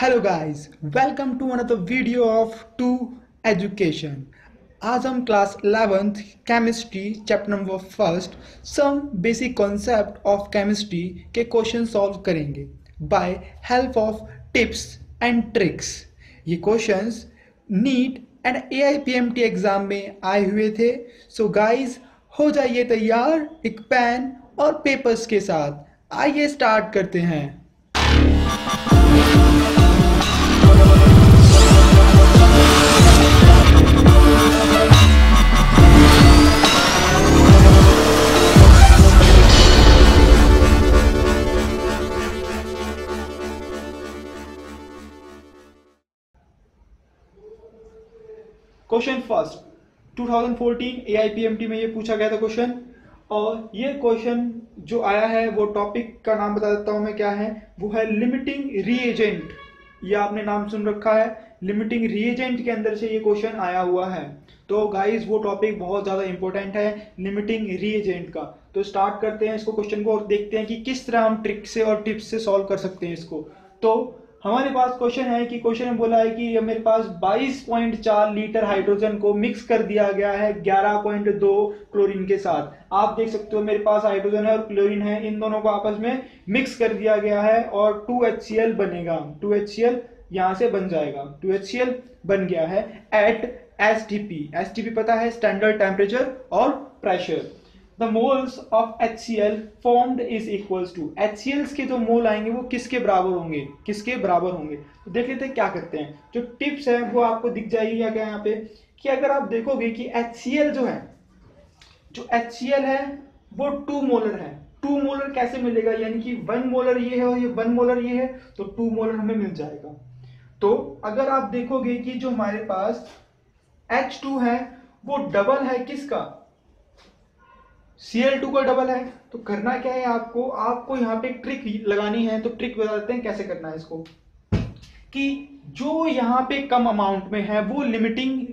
Hello guys welcome to another video of to education आज हम class 11th chemistry chapter number first some basic concept of chemistry के question solve करेंगे by help of tips and tricks ये questions NEET and A I P M T exam में आए हुए थे। सो so guys हो जाइए तैयार एक पेन और पेपर्स के साथ। आइए स्टार्ट करते हैं। क्वेश्चन फ़र्स्ट 2014 एआईपीएमटी में ये पूछा गया था क्वेश्चन और ये क्वेश्चन जो आया है, वो टॉपिक का नाम बता देता हूँ मैं क्या है? वो है लिमिटिंग रीएजेंट ये आपने नाम सुन रखा है। लिमिटिंग रिएजेंट के अंदर से ये क्वेश्चन आया हुआ है। तो गाइस वो टॉपिक बहुत ज़्यादा इंपॉर्टेंट है लिमिटिंग रिएजेंट का। तो स्टार्ट करते हैं इसको क्वेश्चन को और देखते हैं कि किस तरह हम ट्रिक से और टिप्स से सॉल्व कर सकते हैं इसको। तो हमारे पास क्वेश्चन है कि क्वेश्चन में बोला है कि मेरे पास 22.4 लीटर हाइड्रोजन को मिक्स कर दिया गया है 11.2 क्लोरीन के साथ। आप देख सकते हो मेरे पास हाइड्रोजन है और क्लोरीन है, इन दोनों को आपस में मिक्स कर दिया गया है और 2HCl बनेगा। 2HCl यहाँ से बन जाएगा। 2HCl बन गया है एट एसटीपी एसटीपी पता है स्टैंडर्ड टेम्परेचर और pressure the moles of H C L formed is equals to H C Ls के जो मोल आएँगे वो किसके बराबर होंगे? किसके बराबर होंगे? तो देख लेते हैं क्या करते हैं। जो टिप्स है वो आपको दिख जाएगी क्या क्या यहाँ पे कि अगर आप देखोगे कि एच सी एल जो है, जो एच सी एल है, वो टू मोलर है। टू मोलर कैसे मिलेगा? यानी कि वन मोलर ये है और ये वन मोलर ये है तो टू मोलर हमें मिल जाएगा। तो अगर आप देखोगे कि जो हमारे पास एच टू है, वो डबल है किसका? Cl2 का डबल है तो करना क्या है आपको? आपको यहाँ पे ट्रिक लगानी है तो ट्रिक बता देते हैं कैसे करना है इसको। कि जो यहाँ पे कम अमाउंट में है, वो लिमिटिंग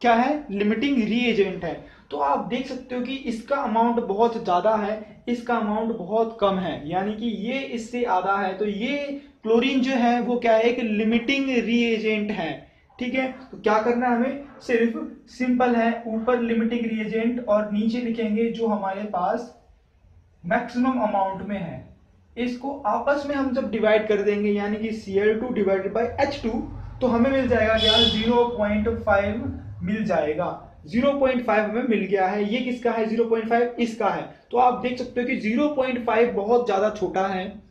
क्या है? लिमिटिंग रीएजेंट है। तो आप देख सकते हो कि इसका अमाउंट बहुत ज़्यादा है, इसका अमाउंट बहुत कम है। यानी कि ये इससे आधा है तो ये क्लोरीन जो है, वो क्या है? एक लिमिटिंग रीएजेंट है। ठीक है? तो क्या करना है हमें? सिर्फ़ सिंपल है, ऊपर लिमिटिंग रिएजेंट और नीचे लिखेंगे जो हमारे पास मैक्सिमम अमाउंट में है। इसको आपस में हम जब डिवाइड कर देंगे, यानी कि Cl2 डिवाइडेड बाई H2 तो हमें मिल जाएगा क्या? 0.5 मिल जाएगा। 0.5 हमें मिल गया है। ये किसका है? 0.5 इसका है। तो आप देख सकते हो कि 0.5 बहुत ज़्यादा छोटा है।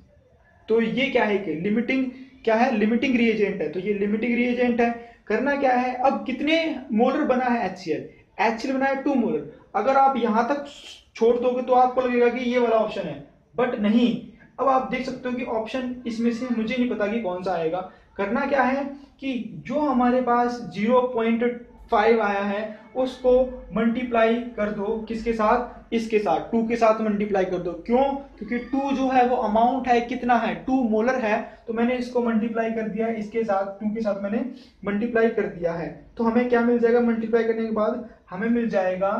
तो ये क्या है कि लिमिटिंग क्या है? लिमिटिंग रिएजेंट है। तो ये लिमिटिंग रिएजेंट है। करना क्या है? अब कितने मोलर बना है एच सी बना है टू मोलर अगर आप यहाँ तक छोड़ दोगे तो आपको लगेगा कि ये वाला ऑप्शन है बट नहीं. अब आप देख सकते हो कि ऑप्शन इसमें से मुझे नहीं पता कि कौन सा आएगा. करना क्या है कि जो हमारे पास ज़ीरो पॉइंट फाइव आया है, उसको मल्टीप्लाई कर दो। किसके साथ? इसके साथ। टू के साथ मल्टीप्लाई कर दो। क्यों? क्योंकि टू जो है, वो अमाउंट है, कितना है? टू मोलर है। तो मैंने इसको मल्टीप्लाई कर दिया, इसके साथ टू के साथ मैंने मल्टीप्लाई कर दिया है। तो हमें क्या मिल जाएगा मल्टीप्लाई करने के बाद? हमें मिल जाएगा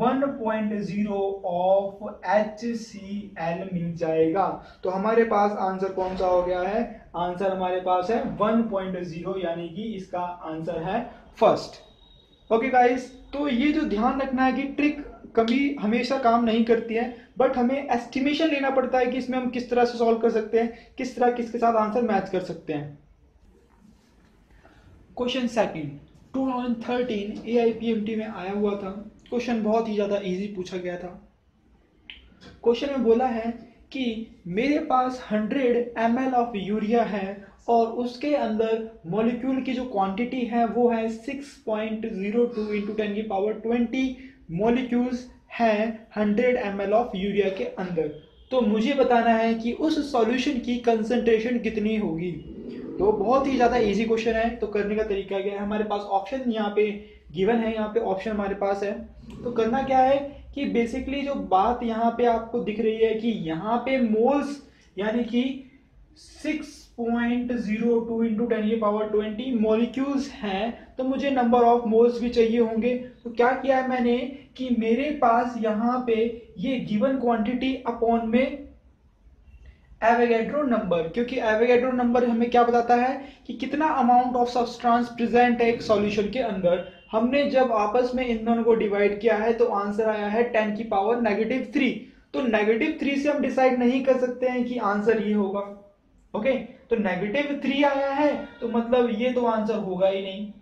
1.0 ऑफ़ एच सी एल मिल जाएगा। तो हमारे पास आंसर कौन सा हो गया है? आंसर हमारे पास है 1.0 यानी कि इसका आंसर है फ़र्स्ट ओके गाइस तो ये जो ध्यान रखना है कि ट्रिक कभी हमेशा काम नहीं करती है बट हमें एस्टिमेशन लेना पड़ता है कि इसमें हम किस तरह से सॉल्व कर सकते हैं, किस तरह किसके साथ आंसर मैच कर सकते हैं। क्वेश्चन सेकंड 2013 एआईपीएमटी में आया हुआ था। क्वेश्चन बहुत ही ज़्यादा इजी पूछा गया था। क्वेश्चन में बोला है कि मेरे पास 100 एम ऑफ़ यूरिया है और उसके अंदर मॉलिक्यूल की जो क्वांटिटी है, वो है 6.02 point zero two into ten की पावर 20 मॉलिक्यूल्स हैं 100 एम ऑफ़ यूरिया के अंदर। तो मुझे बताना है कि उस सॉल्यूशन की कंसंट्रेशन कितनी होगी। तो बहुत ही ज़्यादा इजी क्वेश्चन है। तो करने का तरीका क्या है? हमारे पास ऑप्शन यहाँ पे गिवन है, यहाँ पे ऑप्शन हमारे पास है। तो करना क्या है कि बेसिकली जो बात यहाँ पे आपको दिख रही है कि यहाँ पे मोल्स यानी कि six point zero two into ten ये पावर ट्वेंटी मोलिक्यूल्स हैं तो मुझे नंबर ऑफ़ मोल्स भी चाहिए होंगे। तो क्या किया है मैंने कि मेरे पास यहाँ पे ये गिवन क्वांटिटी अपॉन में एवेगेड्रो नंबर क्योंकि एवेगेड्रो नंबर हमें क्या बताता है कि कितना अमाउंट ऑफ़ सब्सटेंस प्रेजेंट है एक सॉल्यूशन के अंदर। हमने जब आपस में इन दोनों को डिवाइड किया है तो आंसर आया है टेन की पावर नेगेटिव थ्री तो नेगेटिव थ्री से हम डिसाइड नहीं कर सकते हैं कि आंसर ये होगा। ओके तो नेगेटिव थ्री आया है तो मतलब ये तो आंसर होगा ही नहीं।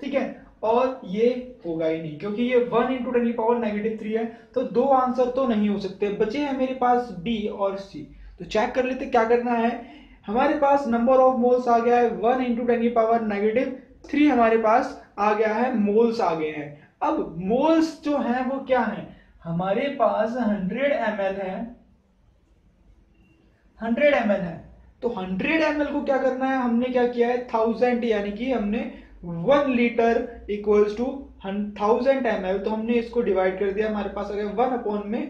ठीक है? और ये होगा ही नहीं, क्योंकि ये वन इंटू टेन की पावर नेगेटिव थ्री है तो दो आंसर तो नहीं हो सकते। बचे हैं मेरे पास बी और सी तो चेक कर लेते क्या करना है। हमारे पास नंबर ऑफ़ मोल्स आ गया है वन इंटू टेन की पावर नेगेटिव थ्री हमारे पास आ गया है मोल्स आ गए हैं। अब मोल्स जो है वो क्या है? हमारे पास हंड्रेड एम है। हंड्रेड एम है। तो हंड्रेड एम को क्या करना है? हमने क्या किया है? थाउज़ेंड यानी कि हमने one litre equals to thousand M तो हमने इसको डिवाइड कर दिया। हमारे पास आ गया वन अपॉन में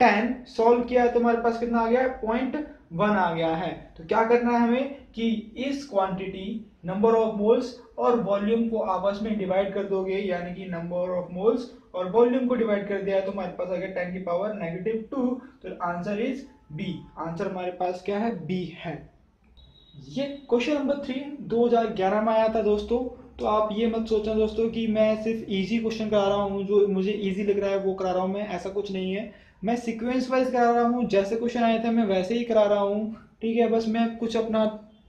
टेन सॉल्व किया तो हमारे पास कितना आ गया? पॉइंट वन आ गया है। तो क्या करना है हमें? कि इस क्वांटिटी नंबर ऑफ़ मोल्स और वॉल्यूम को आपस में डिवाइड कर दोगे, यानी कि नंबर ऑफ़ मोल्स और वॉल्यूम को डिवाइड कर दिया तो हमारे पास आ गया टेन की पावर नेगेटिव टू तो आंसर इज़ बी आंसर हमारे पास क्या है? बी है। ये क्वेश्चन नंबर थ्री 2011 में आया था दोस्तों। तो आप ये मत सोचना दोस्तों कि मैं सिर्फ़ इजी क्वेश्चन करा रहा हूँ जो मुझे इजी लग रहा है वो करा रहा हूँ मैं ऐसा कुछ नहीं है। मैं सीक्वेंस वाइज करा रहा हूँ जैसे क्वेश्चन आए थे मैं वैसे ही करा रहा हूँ। ठीक है बस मैं कुछ अपना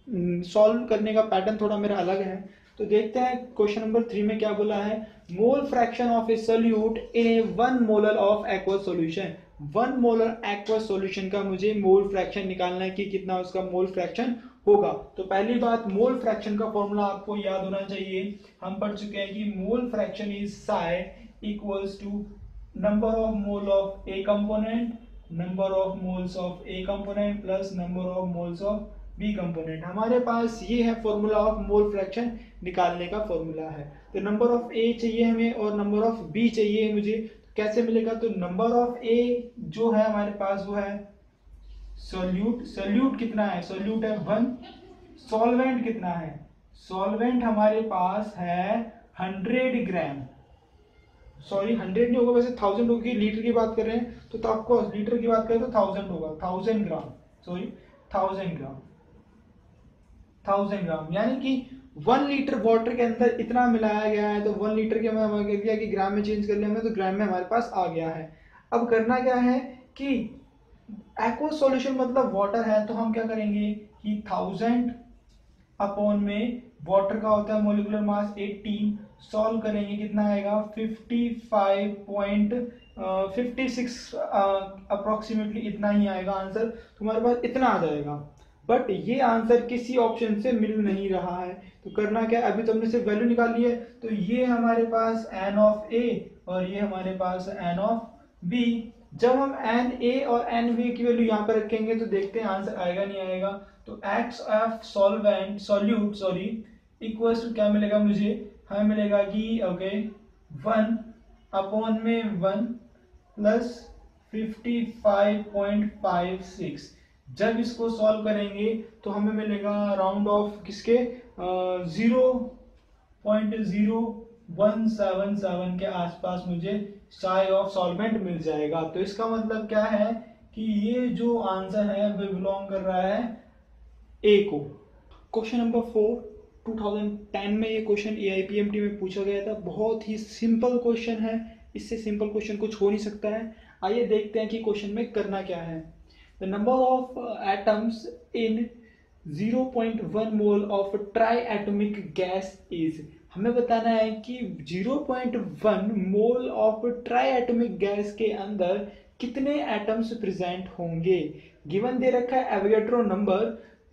सॉल्व हम्म, करने का पैटर्न थोड़ा मेरा अलग है। तो देखते हैं क्वेश्चन नंबर थ्री में क्या बोला है? Mole fraction of a solute in a one molar of aqua solution. One molar aqua solution का मुझे मोल फ्रैक्शन निकालना है कि कितना उसका मोल फ्रैक्शन होगा। तो पहली बात, मोल फ्रैक्शन का फॉर्मूला आपको याद होना चाहिए। हम पढ़ चुके हैं कि mole fraction is Sai equals to number of mole of A component number of moles of A component plus number of moles of B component हमारे पास ये है फॉर्मूला ऑफ़ मोल फ्रैक्शन निकालने का फॉर्मूला है। तो नंबर ऑफ़ ए चाहिए हमें और नंबर ऑफ़ बी चाहिए मुझे। कैसे मिलेगा? तो नंबर ऑफ़ ए जो है हमारे पास वो है सोल्यूट सोल्यूट कितना है? सोल्यूट है वन सॉल्वेंट कितना है? सॉल्वेंट हमारे पास है हंड्रेड ग्राम सॉरी हंड्रेड नहीं होगा वैसे थाउज़ेंड होगी लीटर की बात कर रहे हैं। तो, तो आपको लीटर की बात करें तो थाउज़ेंड होगा। Thousand gram sorry thousand gram thousand gram. यानी कि वन लीटर वाटर के अंदर इतना मिलाया गया है तो वन लीटर के मैं कह दिया कि ग्राम में चेंज कर लिया हमें तो ग्राम में हमारे पास आ गया है। अब करना क्या है कि एक्वा सॉल्यूशन मतलब वाटर है तो हम क्या करेंगे कि थाउज़ेंड अपॉन में वाटर का होता है मोलिकुलर मास 18 सॉल्व करेंगे कितना आएगा? 55 पॉइंट फिफ्टी सिक्स अप्रोक्सीमेटली इतना ही आएगा आंसर तुम्हारे पास इतना आ जाएगा। बट ये आंसर किसी ऑप्शन से मिल नहीं रहा है। तो करना क्या है? अभी तो हमने सिर्फ़ वैल्यू निकाली है। तो ये हमारे पास एन ऑफ़ ए और ये हमारे पास एन ऑफ़ बी जब हम एन ए और एन बी की वैल्यू यहाँ पर रखेंगे तो देखते हैं आंसर आएगा नहीं आएगा। तो X of solvent solute sorry equal to क्या मिलेगा मुझे? हमें मिलेगा कि ओके वन अपॉन में one plus fifty five point five six जब इसको सॉल्व करेंगे तो हमें मिलेगा राउंड ऑफ़ किसके? Zero point zero one seven seven के आसपास मुझे साई ऑफ़ सॉल्वेंट मिल जाएगा। तो इसका मतलब क्या है कि ये जो आंसर है, वो बिलोंग कर रहा है ए को। क्वेश्चन नंबर फोर 2010 में ये क्वेश्चन ए आई में पूछा गया था। बहुत ही सिंपल क्वेश्चन है। इससे सिंपल क्वेश्चन कुछ हो नहीं सकता है। आइए देखते हैं कि क्वेश्चन में करना क्या है। The number of atoms in 0.1 mole of triatomic gas is हमें बताना है कि 0.1 mole of triatomic gas के अंदर कितने एटम्स प्रेजेंट होंगे? गिवन दे रखा है एविगेट्रो नंबर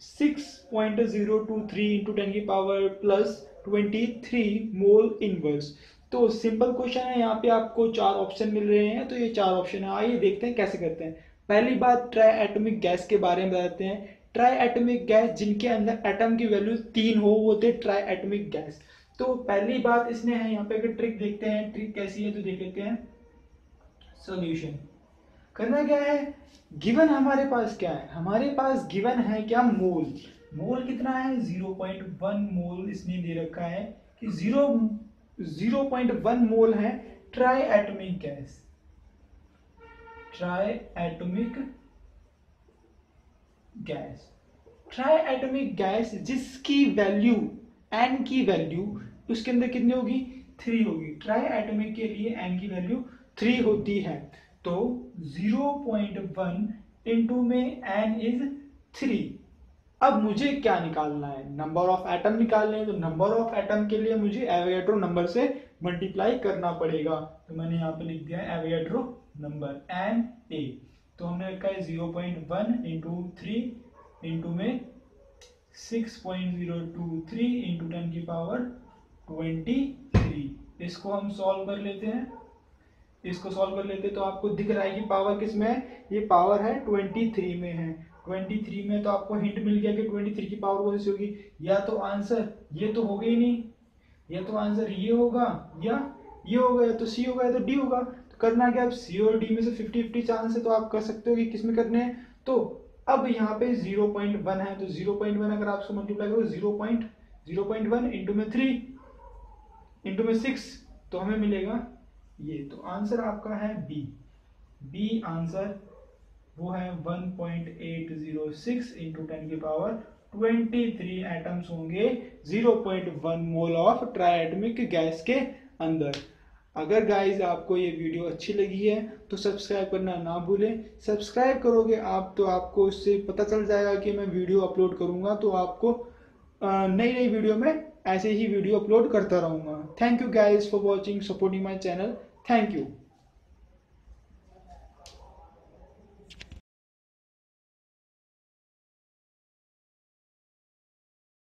6.023 इंटू टेन की पावर प्लस 23 मोल इनवर्स तो सिंपल क्वेश्चन है, यहाँ पे आपको चार ऑप्शन मिल रहे हैं तो ये चार ऑप्शन है। आइए देखते हैं कैसे करते हैं। पहली बात ट्राई एटोमिक गैस के बारे में बताते हैं। ट्राई एटोमिक गैस जिनके अंदर एटम की वैल्यू तीन हो, वो थे ट्राई एटोमिक गैस तो पहली बात इसने है, यहाँ पे अगर ट्रिक देखते हैं। ट्रिक कैसी है तो देख लेते हैं। सोल्यूशन करना क्या है? गिवन हमारे पास क्या है? हमारे पास गिवन है क्या? मोल मोल कितना है? 0.1 मोल इसने दे रखा है कि zero zero point one mole है triatomic gas triatomic gas triatomic gas जिसकी वैल्यू एन की वैल्यू उसके अंदर कितनी होगी? थ्री होगी. ट्राई एटमिक के लिए एन की वैल्यू थ्री होती है. तो ज़ीरो पॉइंट वन इंटू में एन इज़ थ्री अब मुझे क्या निकालना है? नंबर ऑफ़ एटम निकालने हैं तो नंबर ऑफ़ एटम के लिए मुझे एवेट्रो नंबर से मल्टीप्लाई करना पड़ेगा. तो मैंने यहाँ पे लिख दिया एवेट्रो नंबर एन ए। तो हमने रखा है zero point one into three into में six point zero two three into ten की पावर ट्वेंटी थ्री इसको हम सॉल्व कर लेते हैं। इसको सॉल्व कर लेते हैं तो आपको दिख रहा है कि पावर किसमें है? ये पावर है ट्वेंटी थ्री में है। ट्वेंटी थ्री में तो आपको हिंट मिल गया कि ट्वेंटी थ्री की पावर कौन सी होगी? या तो आंसर ये तो होगा ही नहीं। या तो आंसर ये होगा या ये होगा या तो सी होगा या तो डी होगा। करना क्या सी और डी में से फिफ्टी फिफ्टी चांस है तो आप कर सकते हो कि किसमें करने हैं। तो अब यहाँ पे ज़ीरो पॉइंट वन है तो ज़ीरो पॉइंट वन अगर आप उसको मल्टीप्लाई करो zero point zero point one into में थ्री इंटू में सिक्स तो हमें मिलेगा ये। तो आंसर आपका है बी बी आंसर वो है 1.806 point eight zero six into ten की पावर 23 एटम्स होंगे 0.1 मोल ऑफ़ ट्राइएटमिक गैस के अंदर। अगर गाइस आपको ये वीडियो अच्छी लगी है तो सब्सक्राइब करना ना भूलें। सब्सक्राइब करोगे आप तो आपको इससे पता चल जाएगा कि मैं वीडियो अपलोड करूँगा तो आपको नई नई वीडियो में ऐसे ही वीडियो अपलोड करता रहूँगा। Thank you guys for watching supporting my channel thank you